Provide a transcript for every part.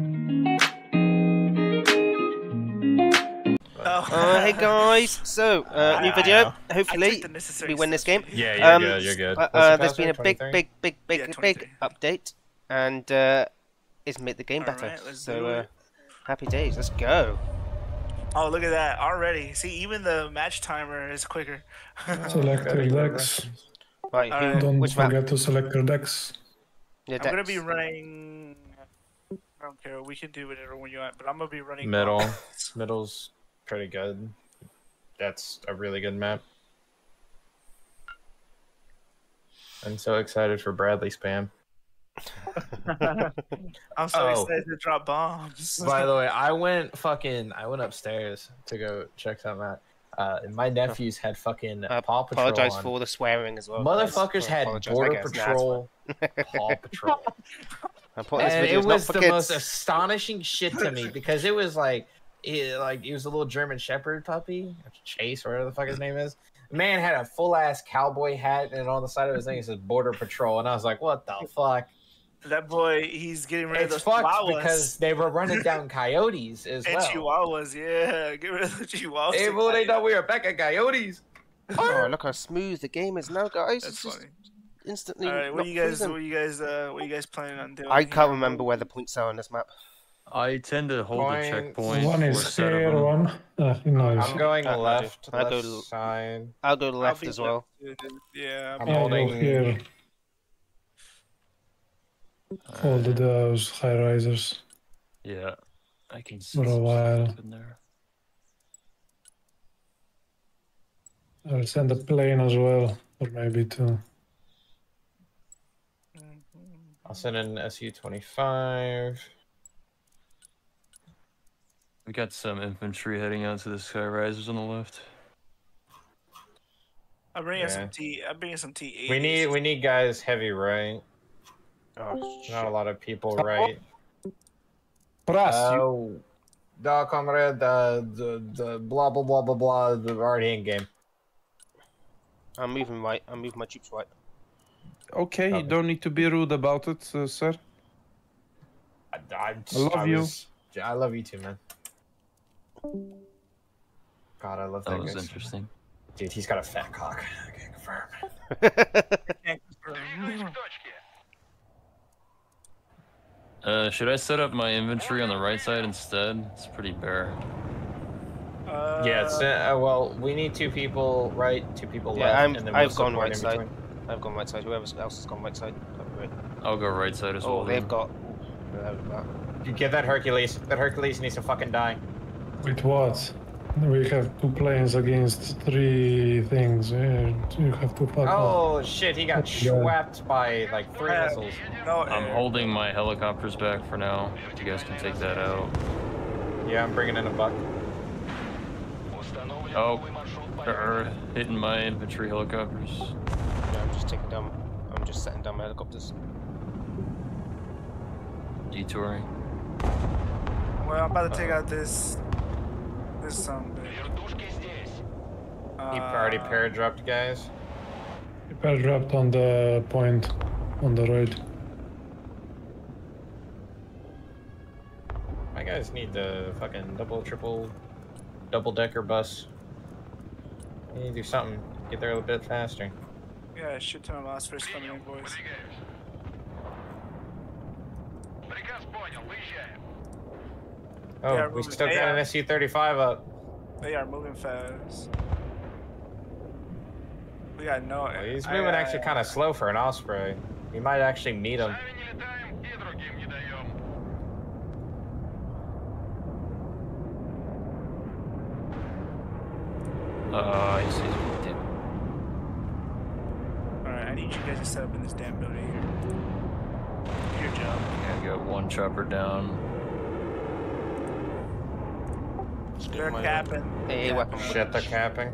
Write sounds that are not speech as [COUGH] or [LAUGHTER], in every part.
Oh. Uh, [LAUGHS] hey guys, so uh, new I- video. I Hopefully, we win this game. Yeah, you're Um, good. You're good. Uh, uh, there's been a big, big, big, big, Yeah, big update, and uh, it's made the game All better. right, so uh, happy days. Let's go. Oh, look at that already. See, even the match timer is quicker. [LAUGHS] Select your decks. Right, who, Alright. Don't which map? forget to select your decks. Yeah, I'm gonna be Dex. running. I don't care. We can do whatever one you want, but I'm gonna be running Middle. Rockets. [LAUGHS] Middle's pretty good. That's a really good map. I'm so excited for Bradley spam. [LAUGHS] I'm so Oh. excited to drop bombs. By the way, [LAUGHS] I went fucking. I went upstairs to go check something out. Uh, and my nephews had fucking Uh, Paw Patrol. Apologize on. for all the swearing as well. Motherfuckers I had Border guess. Nah, it's Patrol, Paw Patrol. Fine. I thought this and video it was the kids. most astonishing shit to me because it was like, it, like it was a little German Shepherd puppy, Chase or whatever the fuck his name is. Man had a full ass cowboy hat, and on the side of his thing it says Border Patrol, and I was like, what the fuck? that boy, he's getting rid It's of those chihuahuas. because they were running down [LAUGHS] coyotes as and well. chihuahuas, yeah. Get rid of the chihuahuas. Hey, well, they thought we were back at coyotes. Oh, look how smooth the game is now, guys. That's it's just funny. Instantly. All right, what not you guys? freezing. What you guys? Uh, what you guys planning on doing? I here? can't remember where the points are on this map. I tend to hold Points. a checkpoint. One for a is set here, one. Uh, nice. I'm going Uh, I do. left, I go left l- side. I'll go to the I'll left as well. left, uh, Yeah. I'm Yeah, holding- here. Hold those high risers Yeah, I can see for a some while. stuff in there. I'll send a plane as well, or maybe two. I'll send in SU 25. We got some infantry heading out to the sky risers on the left. I'm bringing Yeah. some T. I'm bringing some T. We need we need guys heavy right. Oh, Not a lot of people right. Press! Oh, da comrade, uh, the the blah blah blah blah blah. The already in game. I'm moving right. I'm moving my troops right. Okay, you don't need to be rude about it, uh, sir. I, I, I love you. was- I love you too, man. God, I love that, That was guy. interesting. Dude, he's got a fat cock. [LAUGHS] I can confirm. [LAUGHS] Uh, should I set up my inventory on the right side instead? It's pretty bare. Uh, yeah, it's, uh, well, we need two people right, two people Yeah, left, I'm- and then I've we'll gone support right side. between. I've gone right side. Whoever else has gone right side. that'd be. I'll go right side as well. Oh, they've then. got. ooh, there we go. You Get that Hercules. That Hercules needs to fucking die. With what? We have two planes against three things. Yeah, you have to fuck off. Oh shit, he got Yeah. swapped by like three Yeah. missiles. No, I'm uh, holding my helicopters back for now. You guys can take that out. Yeah, I'm bringing in a Buk. Oh, they're hitting my infantry helicopters. Yeah, I'm just taking down. I'm just setting down my helicopters. Detouring. Well, I'm about to take out this. This um. He already uh, paradropped guys. Repair dropped on the point on the road. My guys need the fucking double, triple, double decker bus. You need to do something. Get there a little bit faster. Yeah, shit ton of last first coming in, boys. Oh, we still got an SU-35 up. They are moving fast. We got no. Well, he's I- moving I- actually kind of slow for an Osprey. We might actually meet him. Uh, he sees me. Damn. Alright, I need you guys to set up in this damn building here. Your job. Yeah, I got one chopper down. They're capping. AA Yeah. weapon. Shit, they're capping.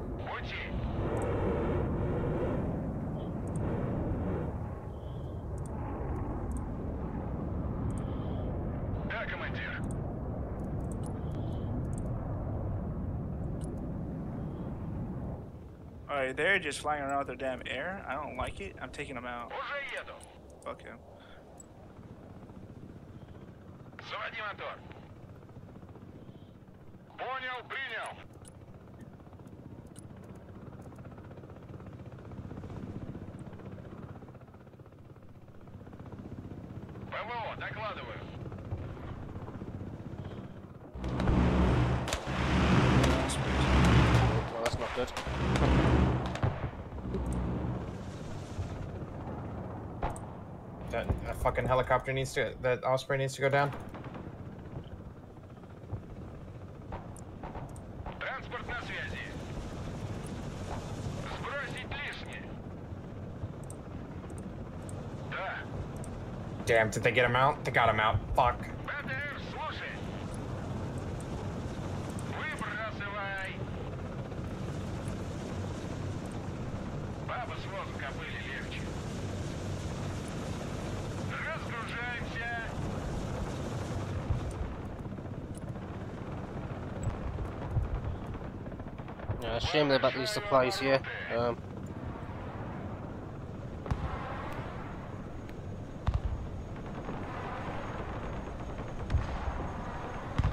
Alright, they're just flying around with their damn air. I don't like it. I'm taking them out. Fuck him. Заводи мотор. Понял, принял. ПВО, докладываю. Well, that's not good. fucking helicopter needs to, that Osprey needs to go down. Damn, did they get him out? They got him out. Fuck. Yeah, a shame about these supplies here. Um,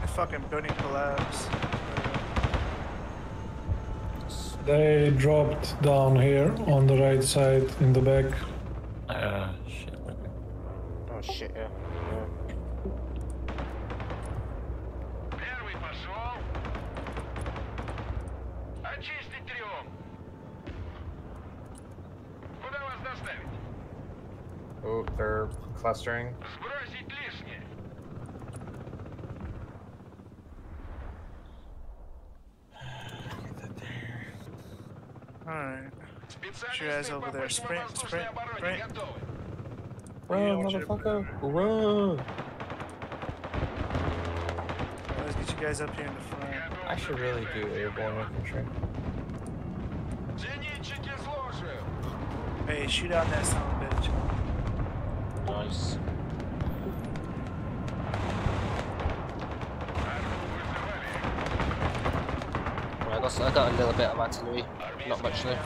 The fucking building collapse. They dropped down here on the right side in the back. there. Sprint, sprint, sprint. Run, motherfucker. Run. Let's get you guys up here in the front. I should really do airborne infantry. Hey, shoot out that son of a bitch. Nice. I got, I got a little bit of artillery, not much though.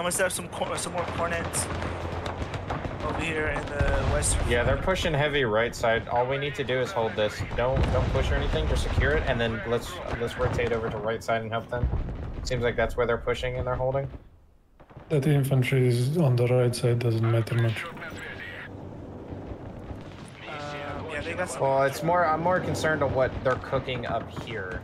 I must have some uh, some more Kornets over here in the west. Yeah, they're pushing heavy right side. All we need to do is hold this. Don't don't push or anything. Just secure it, and then let's let's rotate over to right side and help them. Seems like that's where they're pushing and they're holding. That the infantry is on the right side doesn't matter much. Uh, yeah, well, it's more. I'm more concerned on what they're cooking up here.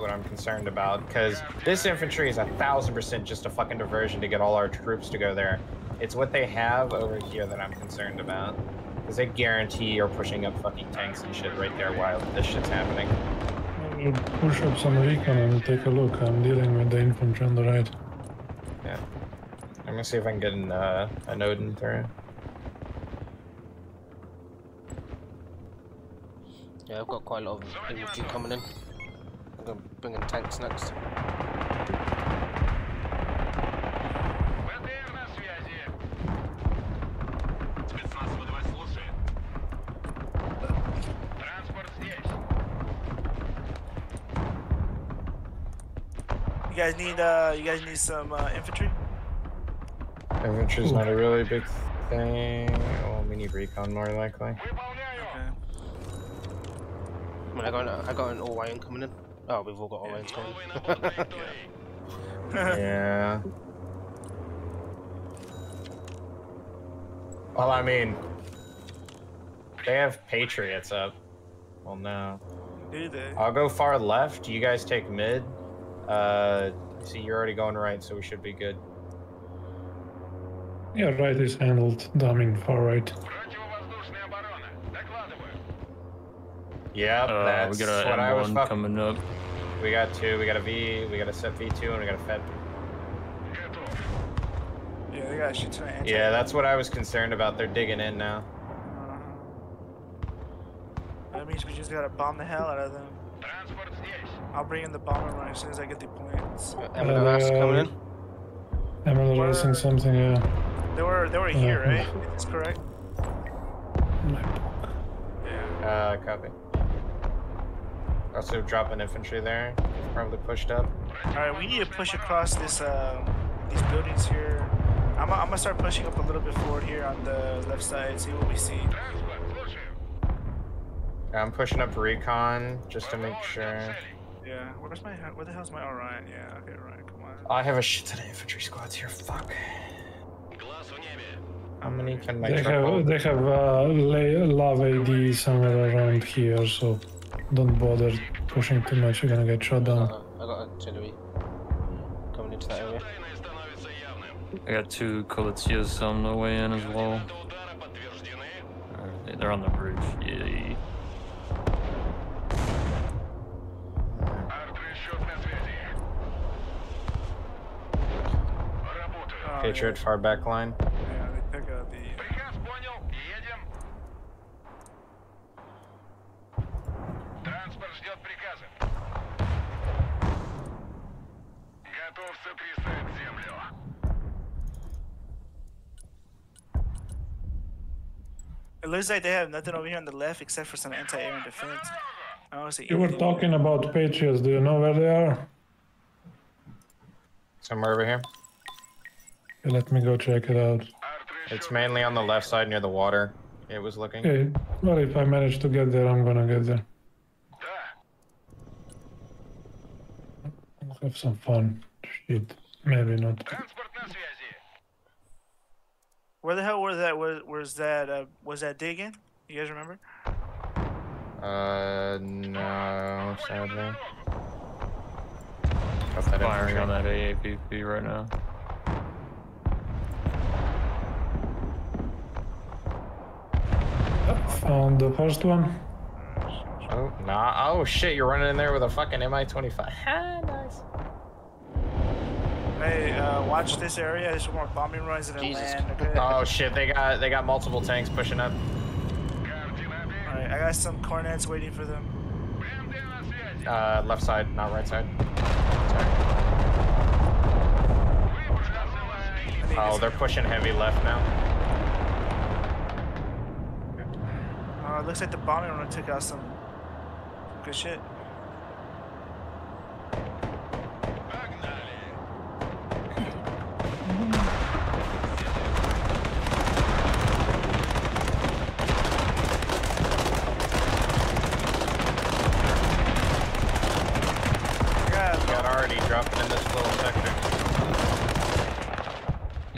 Is what I'm concerned about because this infantry is a thousand percent just a fucking diversion to get all our troops to go there. It's what they have over here that I'm concerned about. Because they guarantee you're pushing up fucking tanks and shit right there while this shit's happening. We'll push up some recon and take a look. I'm dealing with the infantry on the right. Yeah. I'm gonna see if I can get an, uh, a node in there. Yeah, I've got quite a lot of infantry coming in gonna bring in tanks next. You guys need uh, you guys need some uh, infantry. Infantry's not a really big thing. Well, we need recon more likely. Okay. I, got an, I got an all-wire coming in. Oh, we've all got orange [LAUGHS] yeah. yeah. Well, I mean, they have Patriots up. Well, no. Do they? I'll go far left. You guys take mid. Uh, see, you're already going right, so we should be good. Yeah, right is handled. Dumbing far right. Yeah, uh, that's we got what I was fucking... coming up. We got two. We got a V. We got a set V2, and we got a Fed. Yeah, they got shit ton Yeah, that's what I was concerned about. They're digging in now. Uh-huh. That means we just gotta bomb the hell out of them. I'll bring in the bomber line as soon as I get the points. Uh, uh, coming in. Emerald missing something, yeah. They were they were here, right? That's correct. Yeah. Uh, copy. Also dropping infantry there. Probably pushed up. All right, we need to push across this um, these buildings here. I'm, gonna start pushing up a little bit forward here on the left side. See what we see. Yeah, I'm pushing up recon just to make sure. Yeah, where's my where the hell's my Orion? Yeah, okay, Orion, come on. I have a shit ton of infantry squads here. Fuck. How many can my they have? They have uh, love AD somewhere around here, so don't bother pushing too much, you're gonna get shot down. I got artillery coming into that area. I got two Koalitsiyas on the way in as well. Right, they're on the roof. yay. Patriot, far back line. looks like they have nothing over here on the left except for some anti-air and defense. I don't see. You were talking about Patriots. Do you know where they are? Somewhere over here. Okay, let me go check it out. It's mainly on the left side near the water. It was looking. Okay, well, if I manage to get there, I'm gonna get there. Have some fun. Shit, maybe not. Where the hell was that? Was was that uh, was that digging? You guys remember? Uh, no, sadly. Firing on that AAPP right now. Found the first one. Oh, nah. Oh, shit, you're running in there with a fucking MI-25. Nice. Okay, uh, watch this area. There's more bombing runs in land. Okay? Oh shit! They got they got multiple tanks pushing up. Alright, I got some Kornets waiting for them. Uh, left side, not right side. Sorry. Oh, they're pushing heavy left now. Uh, looks like the bombing run took out some good shit.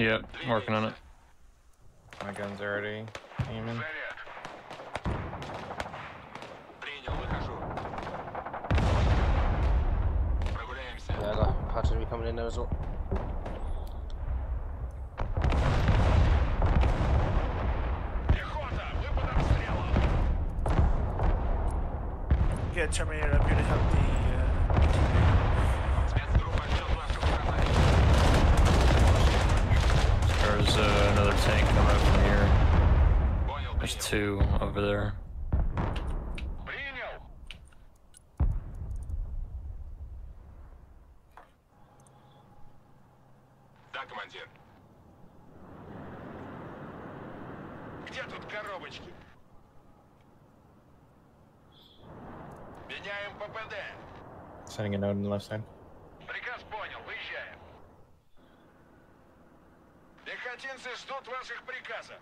Yep, working on it. Да, командир. Где тут коробочки? Меняем ППД. Sending a note on the left side. Приказ понял, выезжаем. Пехотинцы ждут ваших приказов.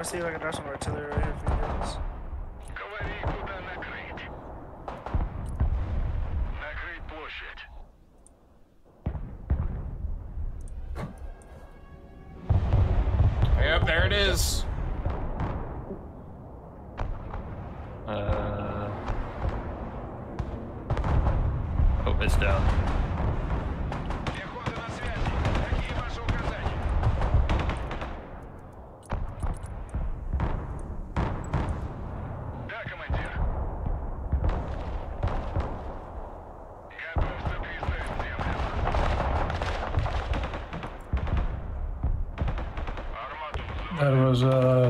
Gonna see if I can drop some artillery right here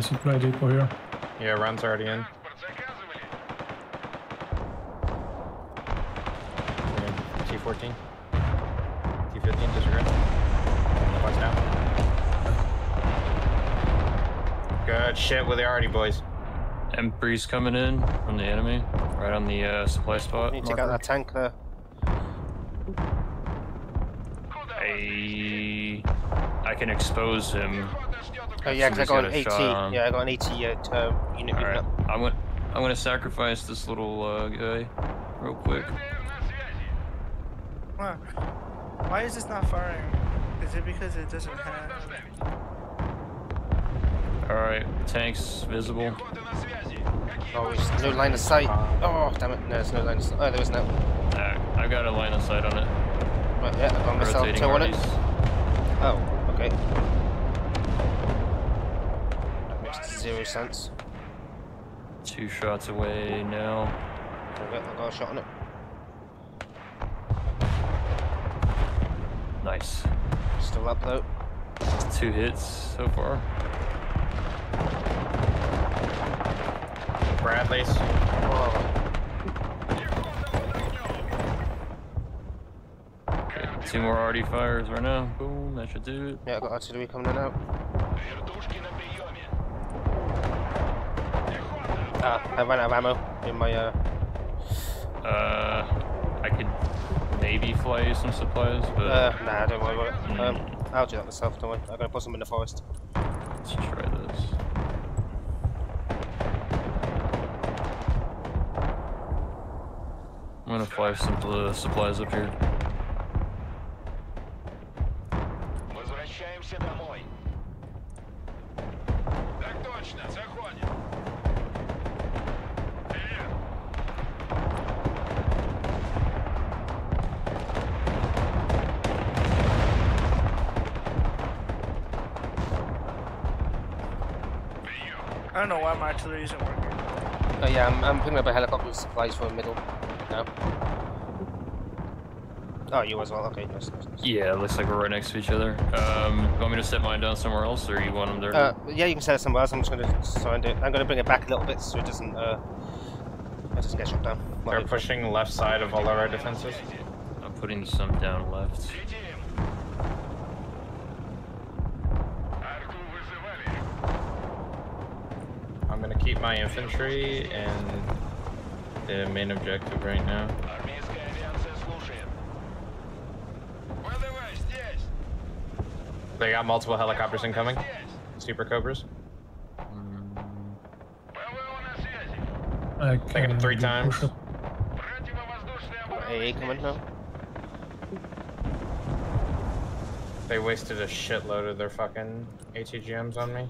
uh, supply depot here. Yeah, Ron's already in. T-14. T-15 Disagree. Watch out. Good shit with the already, boys. Embreeze coming in from the enemy, right on the uh, supply spot. Need to get that tank there. I, I can expose him Oh yeah, 'cause I got an got a 80. shot on. Yeah, I got an 80 uh, t- uh, unit All moving right, up. I'm gonna I'm gonna sacrifice this little uh, guy real quick. Wow. Why is this not firing? Is it because it doesn't have? All right, tanks visible. Oh, there's no line of sight. Oh, damn it. No, there's no line of sight. Oh, there is now. Uh, I've got a line of sight on it. Right, yeah, I've got myself Rotating toe on it. Oh, okay. Makes sense. Two shots away now. Okay, I got a shot on it. Nice. Still up though. Two hits so far. Bradley's. Okay, two more arty fires right now. Boom, that should do it. yeah, I got artillery coming in now. Ah, I ran out of ammo in my uh. Uh, I could maybe fly you some supplies, but Uh, nah, don't worry about it. Um, Mm. I'll do that myself. Don't worry. I'm gonna put some in the forest. let's try this. I'm gonna fly some supplies up here. I don't know why my artillery isn't working. Oh yeah, I'm, I'm picking up a helicopter with supplies for the middle. now. Oh, you as well. Okay, nice, nice, nice. Yeah, it looks like we're right next to each other. Um, you want me to set mine down somewhere else, or you want them there? Uh, yeah, you can set it somewhere else. I'm just gonna surround it. I'm gonna bring it back a little bit so it doesn't uh, it doesn't get shot down. Well, They're pushing left side of all of our defenses. I'm putting some down left. infantry and the main objective right now. They got multiple helicopters incoming. Super Cobras. I think it three times. Hey, coming. They wasted a shitload of their fucking ATGMs on me.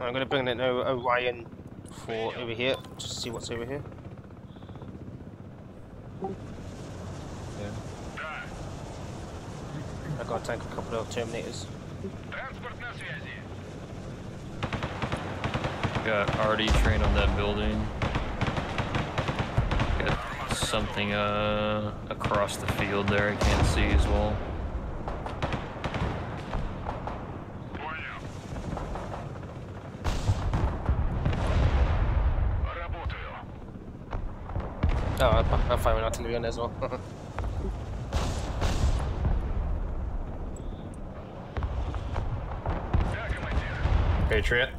I'm gonna bring that no Orion for over here, just see what's over here. Yeah. I gotta take a couple of Terminators. Got already trained on that building. Got something uh, across the field there I can't see as well. shotgun as well. [LAUGHS] Patriot.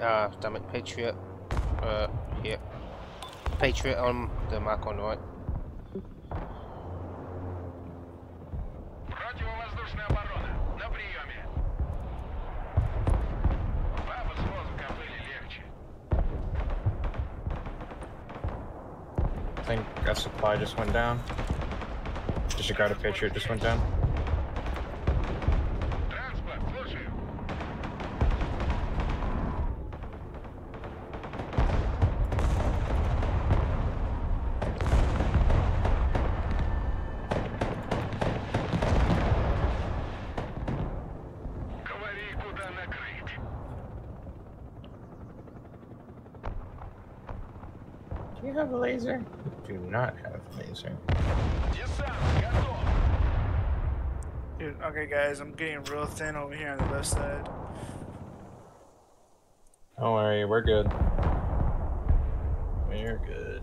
Ah, damn it, Patriot. Uh, Patriot on the Mac on the right? I think that supply just went down. Just a guard of Patriot just went down. have laser. Do not have laser. Dude, okay guys, I'm getting real thin over here on the left side. Don't worry, we're good. We're good.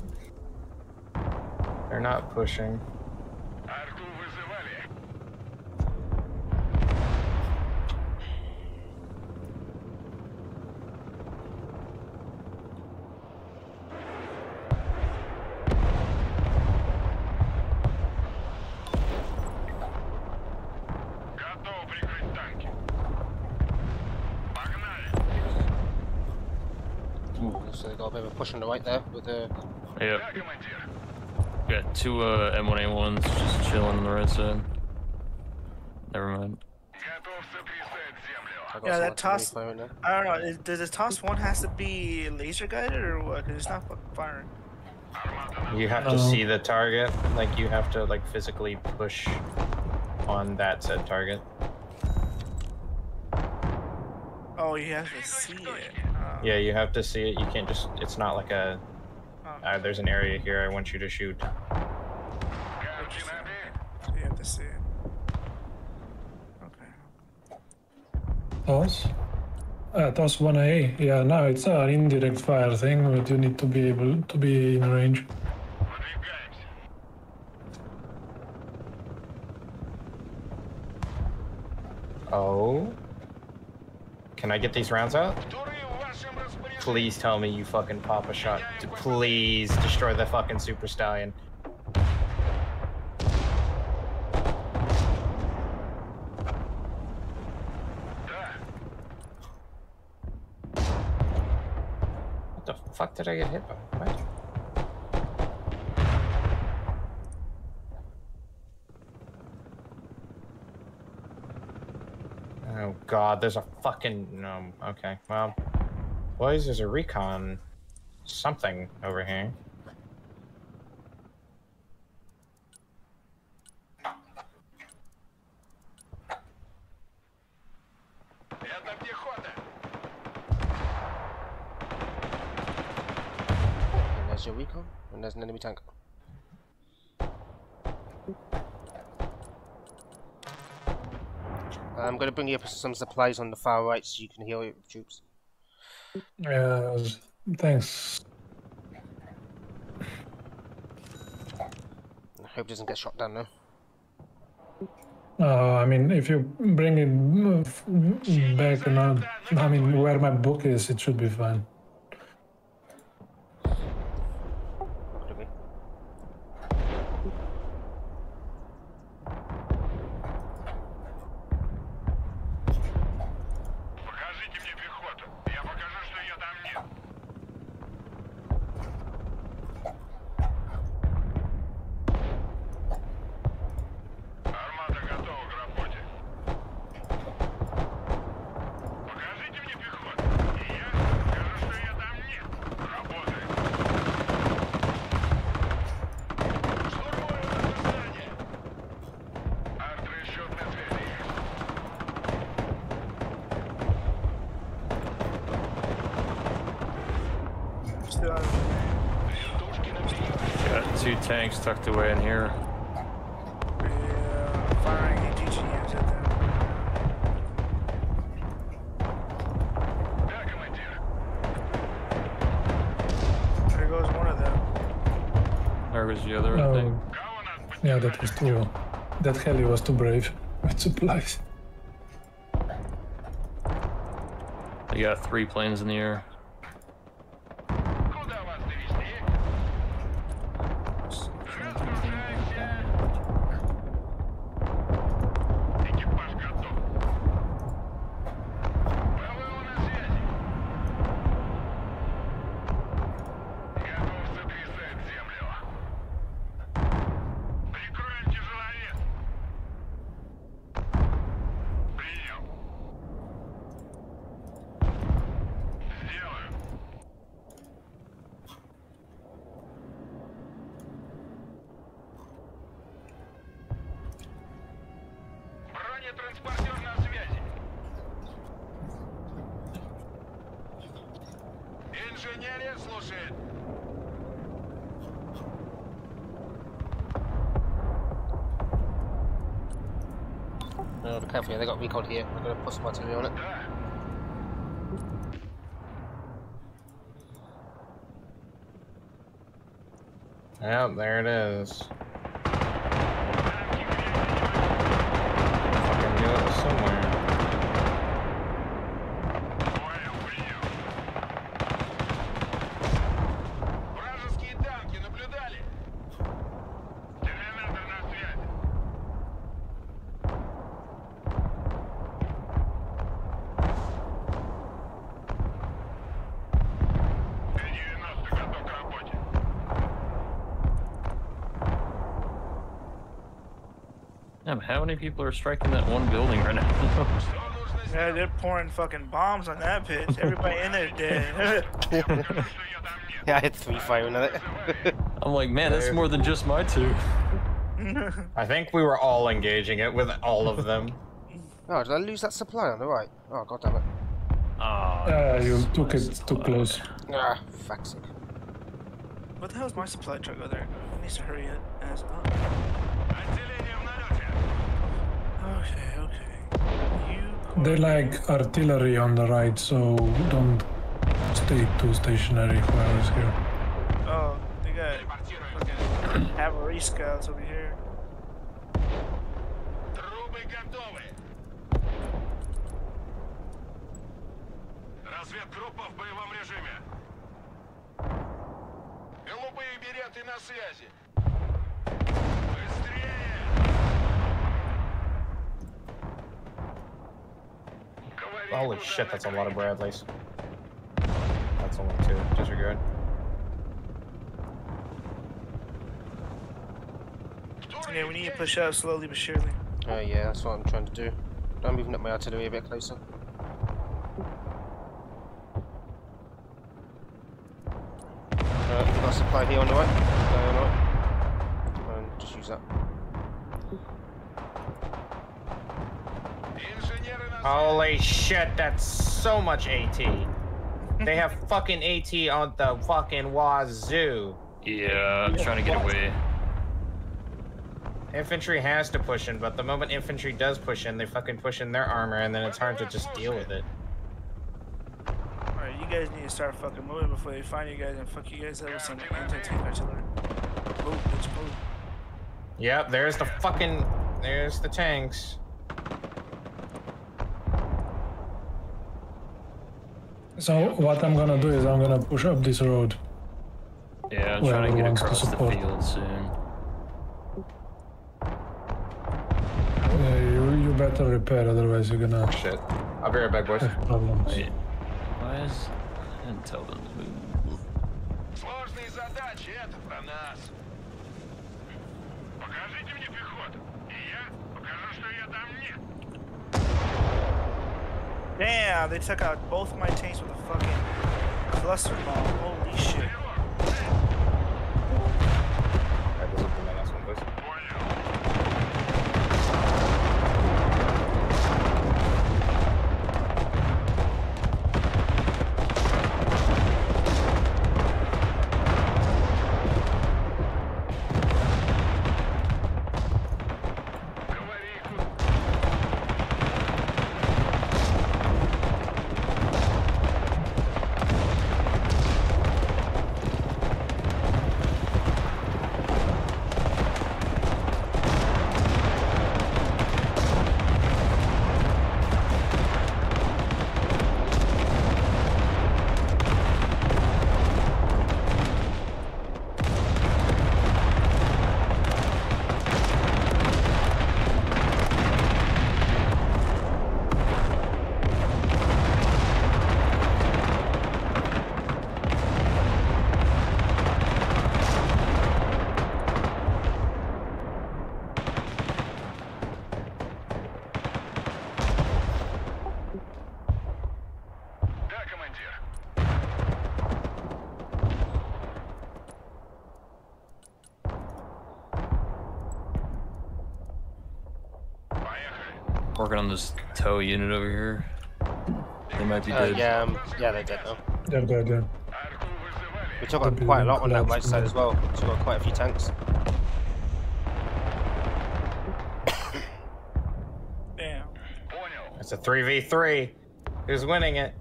They're not pushing. pushing the right there with the. Yep. Got two uh, M1A1s just chilling on the right side. Never mind. Yeah, that TOS. I don't know. Does the TOS one has to be laser guided or what? Cause it's not firing. You have to um, see the target. Like you have to like physically push on that said target. Oh, you have to see it. Yeah, you have to see it. You can't just. It's not like a. Oh. Uh, there's an area here. I want you to shoot. You have to see it. Okay. TOS? Uh, 1A. Yeah, no, it's an indirect fire thing, but you need to be able to be in range. Oh. Can I get these rounds out? Please tell me you fucking pop a shot. Please destroy the fucking super stallion. What the fuck did I get hit by? What? Oh god, there's a fucking no. Okay, well, Boys, there's a recon something over here. And there's your recon, and there's an enemy tank. I'm going to bring you up some supplies on the far right so you can heal your troops. Yeah, thanks. I hope it doesn't get shot down now. Uh, I mean, if you bring it back and I mean, where my book is, it should be fine. tucked away in here. Where was the other oh. Yeah, that was too... That heli was too brave [LAUGHS] with supplies. They got three planes in the air. Yeah, they got recon here. I'm gonna put some artillery on it. Yep, there it is. Damn, how many people are striking that one building right now? [LAUGHS] yeah, they're pouring fucking bombs on that pitch. Everybody in there dead. [LAUGHS] yeah, I hit three fire in it. [LAUGHS] I'm like, man, that's more than just my two. I think we were all engaging it with all of them. Oh, did I lose that supply on the right? Oh, god damn it. Oh, uh, you took it supply. too close. Ah, fuck. What the hell's my supply truck over there? I need to hurry it as up Отделение в налете. Okay, okay. You. They like artillery on the right, so don't stay too stationary while it's here. Oh, they got Репортирую. fucking cavalry scouts over here. Трубы готовы. Разведгруппа в боевом режиме. Голубые береты на связи. Holy shit, that's a lot of Bradleys. That's only two. Disregard. Yeah, we need to push out slowly but surely. Oh yeah, that's what I'm trying to do. I'm moving up my artillery a bit closer. Uh, got supply here on the way. Uh, and just use that. Holy shit, that's so much AT. They have [LAUGHS] fucking AT on the fucking wazoo. yeah, I'm trying to get away. Infantry has to push in, but the moment infantry does push in, they fucking push in their armor, and then it's hard to just deal with it. Alright, you guys need to start fucking moving before they find you guys and fuck you guys up with some anti-tank artillery. Move, bitch, move. Yep, there's the fucking. There's the tanks. So what I'm gonna do is I'm gonna push up this road. Yeah, I'm Whoever trying to get wants to across the support. field soon. Yeah, you, you better repair, otherwise you're gonna Shit. I'll be right back, boys. have problems. Wait, why is... I didn't tell them to move. Сложные задачи, это про нас. Покажите мне пехоту, и я покажу, что я там нет. Damn, they took out both my tanks with a fucking cluster bomb. Holy shit. Working on this TOW unit over here. They might be uh, dead. Yeah, um, yeah, they're dead though. They're dead, yeah. We took quite a lot on that right side as well. We took out quite a few tanks. Damn. It's a 3v3. Who's winning it?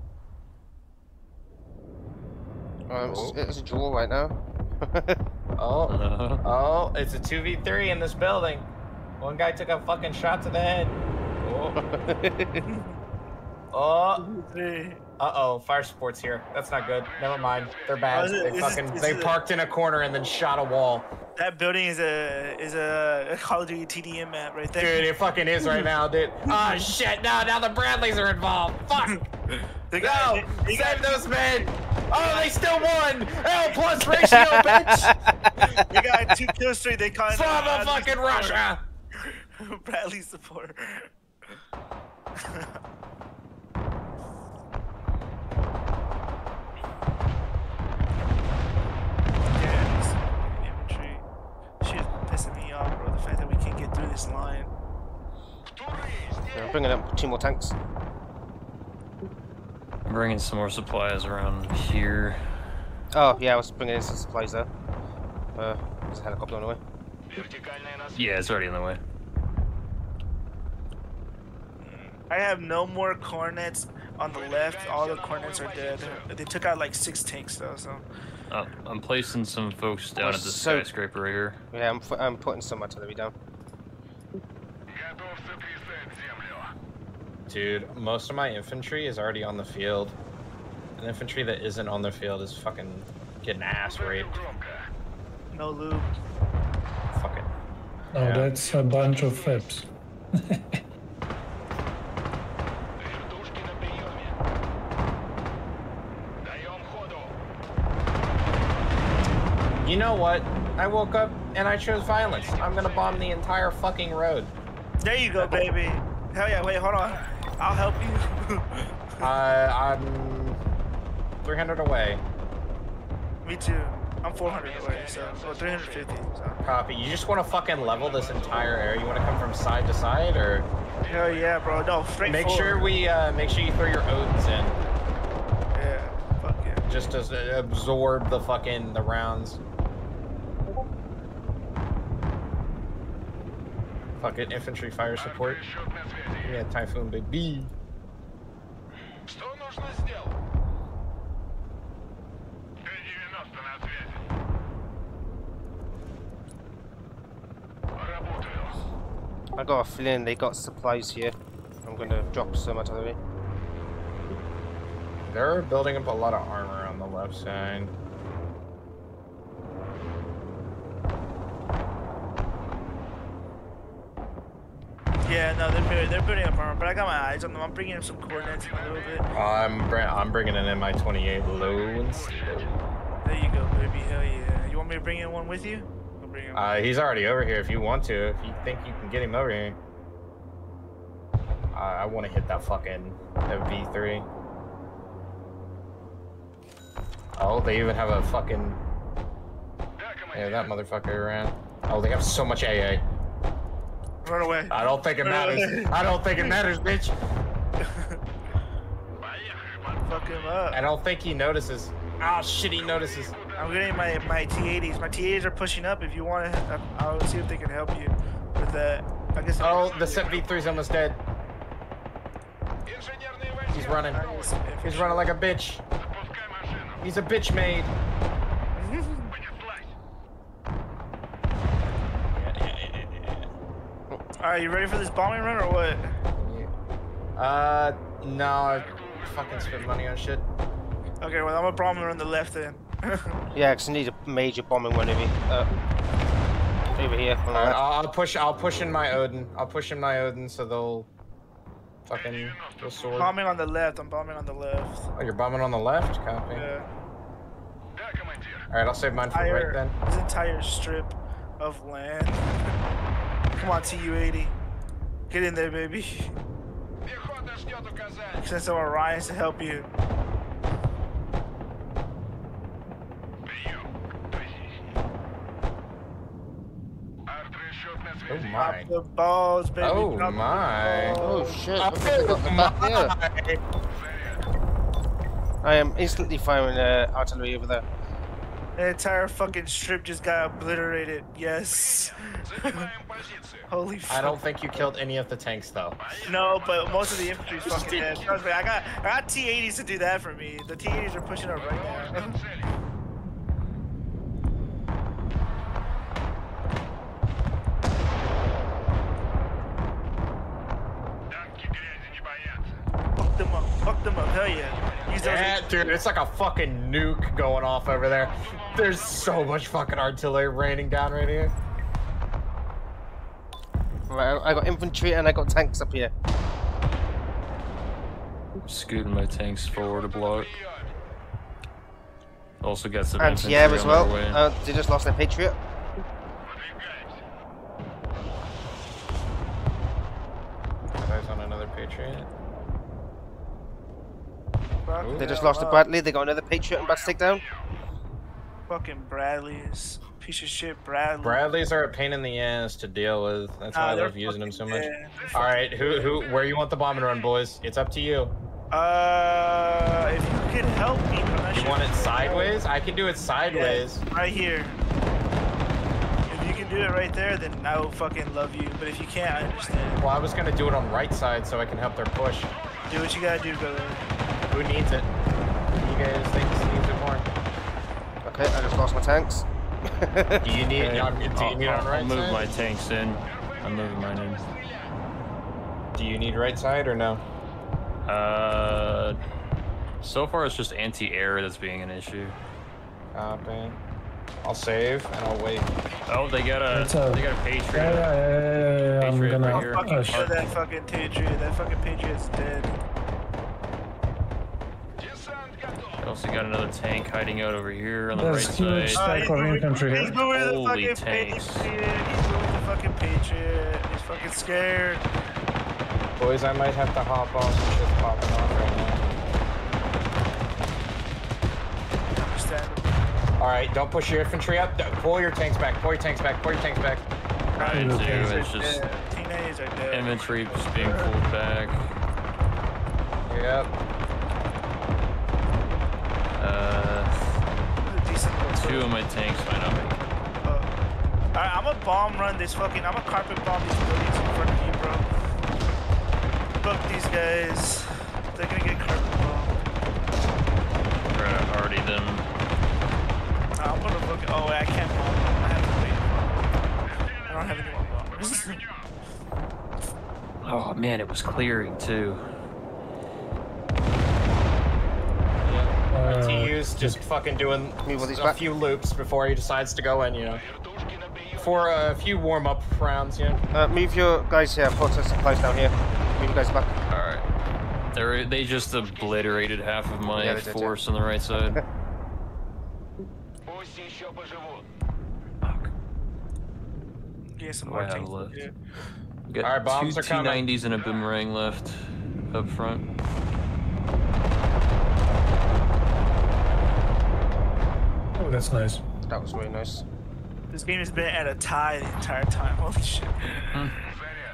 Um, it's, it's, a draw right now. oh, uh -huh. oh, it's a 2v3 [LAUGHS] uh-huh. in this building. One guy took a fucking shot to the head. Oh, oh. [LAUGHS] Uh-oh, fire support's here. That's not good. Never mind. They're Oh, bad. it- They fucking they a- parked in a corner and then shot a wall. That building is a is a Call of Duty TDM map right there. Dude, it fucking is right now, dude. Oh shit, no, now the Bradleys are involved. Fuck. [LAUGHS] They No, got, they, they save got, those men. Oh, they still won. L plus ratio, [LAUGHS] bitch. they got two kill streak. They call it From Bradley fucking. Russia. Bradley support. I'm bringing up two more tanks. I'm bringing some more supplies around here. Oh, yeah, I was bringing in some supplies there. Uh, there's a helicopter on the way. Yeah, it's already on the way. I have no more Kornets on the left. All the Kornets are dead. They took out like six tanks though, so. Uh, I'm placing some folks down We're at the so skyscraper right here. Yeah, I'm, I'm putting some artillery down. Dude, most of my infantry is already on the field. An infantry that isn't on the field is fucking getting ass raped. No loot. Fuck it. No, yeah. that's a bunch of flips. [LAUGHS] You know what? I woke up and I chose violence. I'm gonna bomb the entire fucking road. There you go, baby. Hell yeah! Wait, hold on. I'll help you. [LAUGHS] I, I'm 300 away. Me too. I'm 400 away, so or 350. So. Copy. You just want to fucking level this entire area. You want to come from side to side, or Hell yeah, bro. No, straight make forward. sure we uh, make sure you throw your odes in, Yeah. Fuck yeah. just to absorb the fucking the rounds. Fuck it, infantry fire support. Yeah, Typhoon baby. I got a feeling they got supplies here. I'm gonna drop some artillery. They're building up a lot of armor on the left side. Yeah, no, they're building, they're building a farm, but I got my eyes on them. I'm bringing in some coordinates in a little bit. I'm I'm bringing in my 28 low. There you go, baby. Hell yeah. You want me to bring in one with you? I'll bring him. Uh, he's already over here. If you want to, if you think you can get him over here. I, I want to hit that fucking V3. Oh, they even have a fucking. Yeah, that motherfucker around. Oh, they have so much AA. Run away. I don't think it matters. I don't think it matters, bitch. Fuck him up. I don't think he notices. Oh shit, he notices. I'm getting my my T80s. My T80s are pushing up. If you want to, I'll see if they can help you with that. I guess. Oh, the 73's almost dead. He's running. He's running like a bitch. He's a bitch made. Alright, you ready for this bombing run or what? Yeah. Uh, no, I fucking spent money on shit. Okay, well, I'm a bombing run the left then. [LAUGHS] yeah, because I need a major bombing one of me. Uh, over here. All right, I'll push. I'll push in my Odin. I'll push in my Odin so they'll fucking the sword. Bombing on the left. I'm bombing on the left. Oh, you're bombing on the left. Copy. Yeah. All right, I'll save mine for entire, right then. This entire strip of land. [LAUGHS] Come on, TU-80. Get in there, baby. Send some Orions to help you. Oh my. The balls, baby. Oh Drop my. Oh shit. Oh [LAUGHS] I am instantly firing uh, artillery over there. The entire fucking strip just got obliterated. Yes. [LAUGHS] Holy fuck. I don't think you killed any of the tanks though. No, but most of the infantry's fucking dead. Trust me, I got I got T-80s to do that for me. The T-80s are pushing up right now. [LAUGHS] Fuck them up, fuck them up, hell yeah dude, it's like a fucking nuke going off over there. There's so much fucking artillery raining down right here. Right, I got infantry and I got tanks up here. Scooting my tanks forward a block. Also got some Anti-air infantry as well. Uh, they just lost their Patriot. Guys on another Patriot. Fucking They just lost to up. Bradley. They got another Patriot and about to take down. Fucking Bradley's. Piece of shit Bradley. Bradleys are a pain in the ass to deal with. That's why I love using them so fucking much. All right, who who where you want the bomb bombing run, boys? It's up to you. Uh, if you could help me, but I'm not You sure want it you can help. sideways? I can do it sideways. Yeah, right here. If you can do it right there, then I will fucking love you. But if you can't, I understand. Well, I was gonna do it on right side so I can help their push. Do what you gotta do, brother. Who needs it? You guys think needs it more? Okay, I just lost my tanks. Do you need? Okay, um, do you I'll, need I'll- right I'll move side? my tanks in. I'm moving mine in. Do you need right side or no? Uh, so far it's just anti-air that's being an issue. Copy. I'll save and I'll wait. Oh, they got a It's a- they got a Patriot. Yeah, yeah, yeah, yeah, yeah, yeah. I'm gonna. right I'll here. fucking uh, kill that fucking Patriot. That fucking Patriot's dead. I also got another tank hiding out over here on the There's right huge side. stack he's of moving- infantry He's here. moving to the Holy fucking tanks. Patriot. He's moving the fucking Patriot. He's fucking scared. Boys, I might have to hop off some shit's popping off right now. Understandable. All right, don't push your infantry up. D- Pull your tanks back. Pull your tanks back. Pull your tanks back. Trying to, it's just dead. Teenagers are dead. infantry just being pulled back. Yep. Two of my tanks might not make it. Uh, Alright, I'm gonna bomb run this fucking. I'm gonna carpet bomb these buildings in front of you, bro. Fuck these guys. They're gonna get carpet bombed. Right, already them. Nah, I'm gonna look. Oh, wait, I can't bomb them. I have to wait. I don't have any more bombers. [LAUGHS] Oh man, it was clearing too. uh, TU's just fucking doing a few loops before he decides to go in, you know. For a few warm-up rounds, yeah. Uh, move your guys here, put some supplies down here. Move you guys back. Alright. They they just obliterated half of my yeah, force on the right side. [LAUGHS] Yeah, some oh, more I left. Yeah. All right, bombs two T90s and a boomerang left up front. That's nice. That was really nice. This game has been at a tie the entire time. [LAUGHS] Holy shit.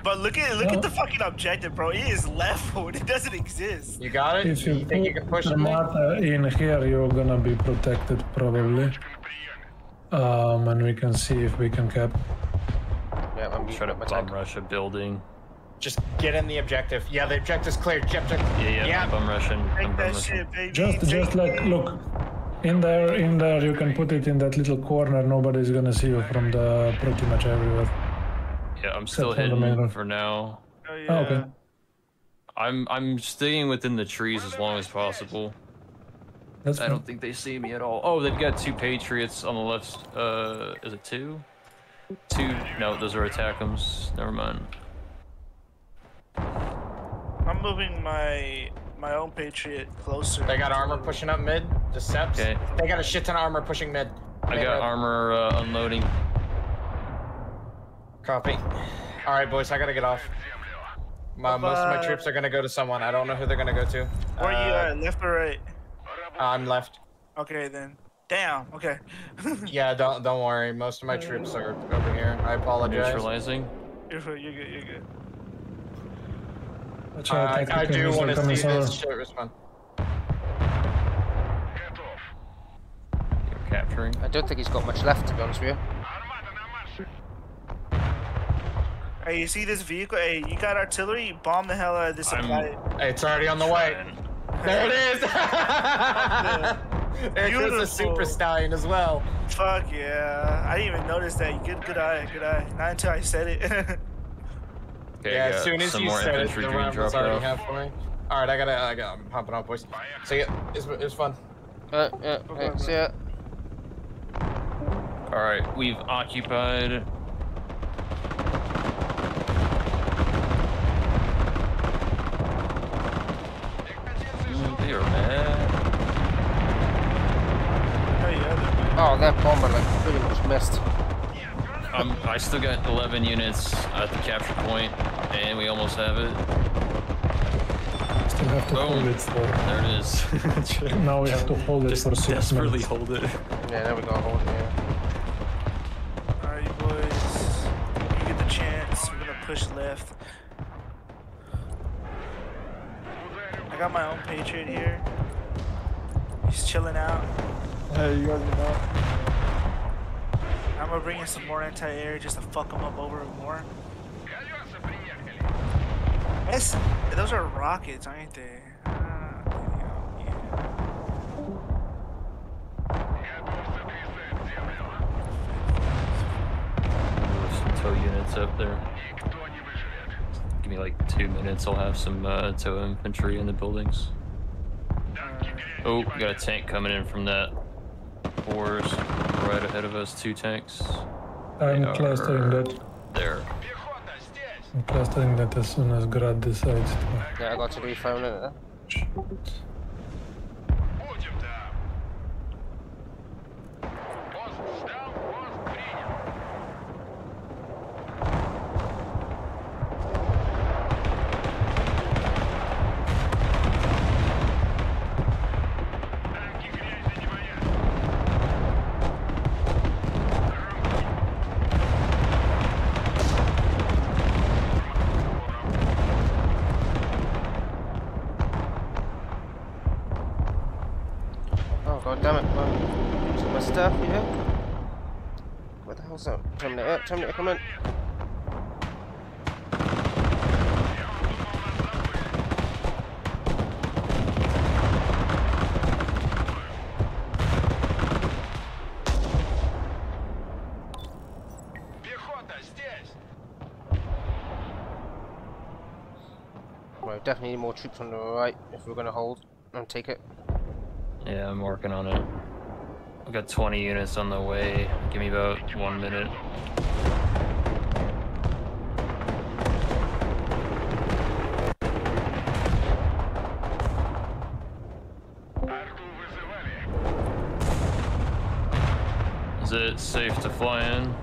But look at look at the fucking objective, bro. It is leveled. [LAUGHS] It doesn't exist. You got it? If you you think you can push it? Nick? In here, you're gonna be protected probably. Um, and we can see if we can cap. Yeah, I'm Try to my bomb tank. rush a building. Just get in the objective. Yeah, the objective's cleared. Objective. Yeah, yeah, Yeah. I'm bomb rushing. I'm Take that rushing. shit, baby. Just, Take just like look, in there, in there, you can put it in that little corner. Nobody's gonna see you from the pretty much everywhere. Yeah, I'm still for the main hidden one. for now. Oh, Oh, okay. I'm I'm staying within the trees as long as possible. That's I fine. don't think they see me at all. Oh, they've got two Patriots on the left. Uh, is it two? Two? No, those are attackums. Never mind. I'm moving my my own Patriot closer. They got armor pushing up mid. The steps. Okay. They got a shit ton of armor pushing mid. I Mid got red. armor uh, unloading. Copy. All right, boys, I gotta get off. My, most of my troops are gonna go to someone. I don't know who they're gonna go to. Where you Uh, at? Left or right? I'm left. Okay then. Damn. Okay. [LAUGHS] Yeah, don't don't worry. Most of my troops are over here. I apologize. Neutralizing. you're, good, you're good. Uh, I, I do want to see this shit respond. You're capturing. I don't think he's got much left, to be honest with you. Hey, you see this vehicle? Hey, you got artillery? Bomb the hell out of this. It's already on the way. There it is! [LAUGHS] there Beautiful. a Super Stallion as well. Fuck yeah. I didn't even notice that. Good, good eye, good eye. Not until I said it. [LAUGHS] Okay, yeah, as soon as some you more said it, infantry the being round was dropped already off. halfway. All right, I gotta, I got, I'm hopping off, boys. See ya. It's, it's fun. Uh, yeah, yeah, see ya. All right, we've occupied. They are mad. Oh, Oh, that bomber like pretty much missed. I'm, I still got 11 units at the capture point, and we almost have it. Still have to Boom. hold it for. There it is. [LAUGHS] Now we have to [LAUGHS] hold it Just for six desperately minutes. hold it. Yeah, there we go. Hold it, yeah. Alright, you boys. You get the chance. We're gonna push left. I got my own Patriot here. He's chilling out. Hey, you guys know. I'm gonna bring in some more anti-air just to fuck him up over more. Those are rockets, aren't they? TOW units up there. Give me like two minutes, I'll have some uh, TOW infantry in the buildings. Oh, got a tank coming in from that forest right ahead of us, two tanks. I'm close to him. There. I'm trusting that as soon as Grad decides to. Yeah, I got to refile it. Terminator, Terminator, come in. Right, definitely need more troops on the right if we're gonna hold and take it. Yeah, I'm working on it. We got 20 units on the way. Give me about one minute. Is it safe to fly in? Um,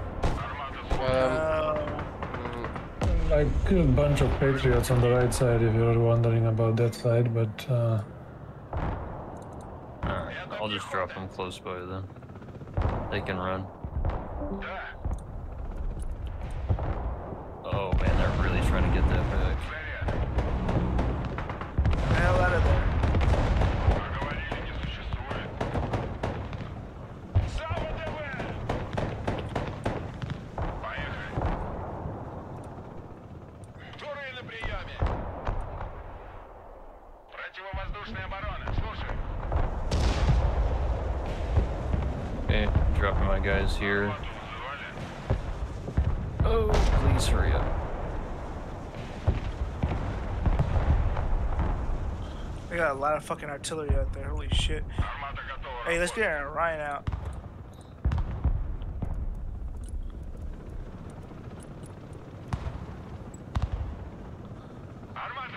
I like a bunch of patriots on the right side if you're wondering about that side, but uh... I'll just drop them close by then. They can run. here. Oh, please hurry up. They got a lot of fucking artillery out there, holy shit. Hey, let's get our Ryan out.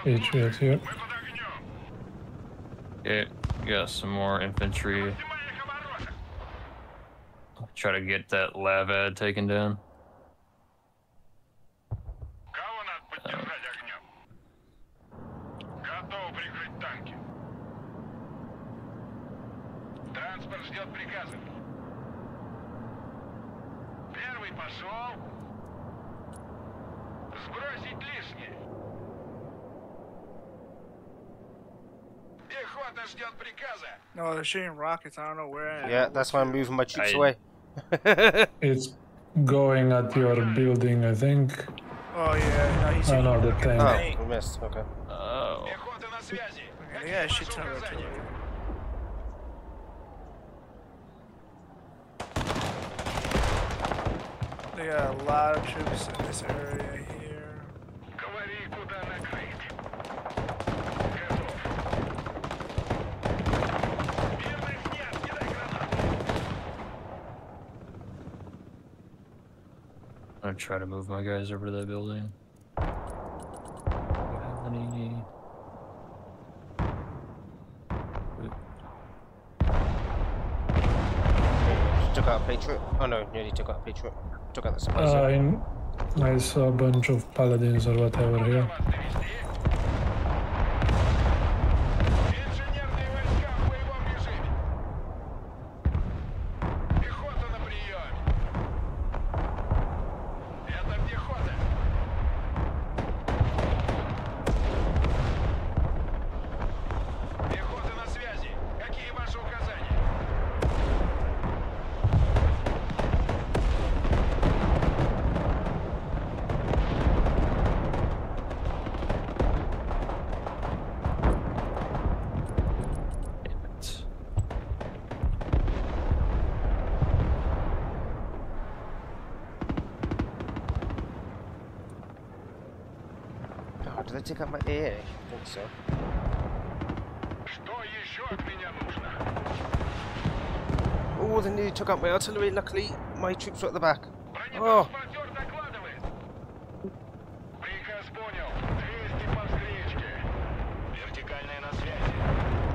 Patriots, here. Yeah, got some more infantry try to get that LAV-AD taken down. Um, No, they're shooting rockets. I don't know where. Yeah, that's why I'm moving my troops I... away it's going at your hmm. building, I think. Oh yeah, no, he's. Oh no, tank. Oh, we missed. Okay. Oh. Yeah, she turned around. They got a lot of troops in this area try to move my guys over to that building. Any... Took out a Patriot. Oh no, nearly took out a Patriot. Took out the supply uh, I saw a bunch of Paladins or whatever here. Yeah. right? I think so. Oh, they nearly took out my artillery. Luckily, my troops were at the back. Oh!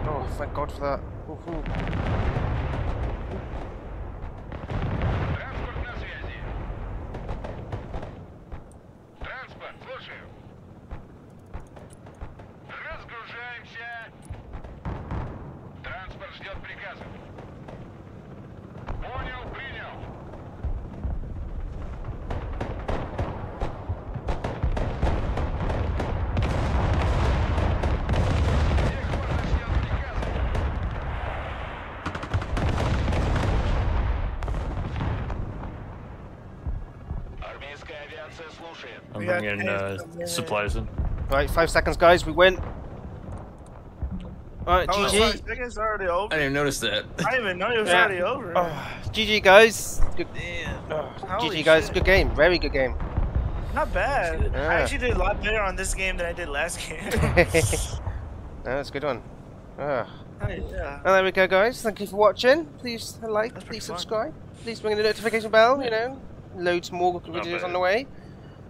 Oh, thank God for that. Ooh. I'm We bringing uh, tanks supplies in. Right, five seconds, guys. We win. Alright, Oh, GG. like, I it's already over. I didn't even notice that. I didn't even know it was Yeah. already over. Oh, GG, guys. Good. Oh, Holy GG, guys. shit. Good game. Very good game. Not bad. Yeah. I actually did a lot better on this game than I did last game. [LAUGHS] That's a good one. Ah. Oh, yeah. Well, there we go, guys. Thank you for watching. Please like, That's pretty please fun. subscribe. Please ring the notification bell. You know, loads more videos on the way.